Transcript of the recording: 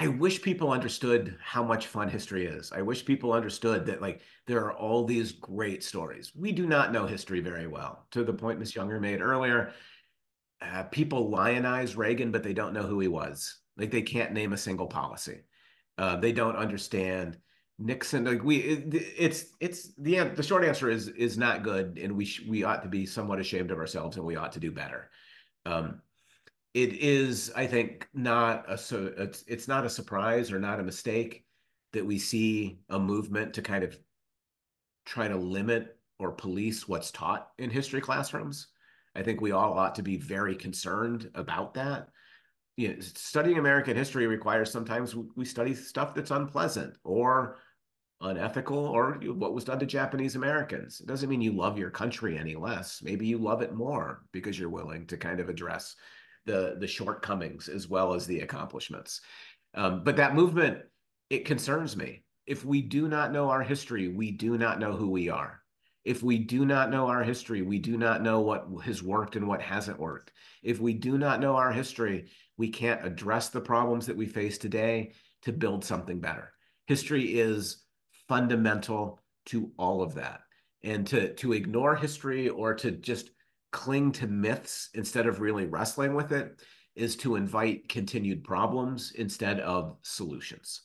I wish people understood how much fun history is. I wish people understood that like there are all these great stories. We do not know history very well. To the point Ms. Younger made earlier, uh, people lionize Reagan, but they don't know who he was. Like they can't name a single policy. Uh, they don't understand Nixon. Like we, it, it's it's the the short answer is is not good, and we we ought to be somewhat ashamed of ourselves, and we ought to do better. Um, it is, I think, not a so it's it's not a surprise or not a mistake that we see a movement to kind of try to limit or police what's taught in history classrooms. I think we all ought to be very concerned about that. You know, studying American history requires sometimes we study stuff that's unpleasant or unethical or what was done to Japanese Americans. It doesn't mean you love your country any less. Maybe you love it more because you're willing to kind of address the the shortcomings as well as the accomplishments. Um, but that movement, it concerns me. If we do not know our history, we do not know who we are. If we do not know our history, we do not know what has worked and what hasn't worked. If we do not know our history, we can't address the problems that we face today to build something better. History is fundamental to all of that. And to, to ignore history or to just cling to myths instead of really wrestling with it is to invite continued problems instead of solutions.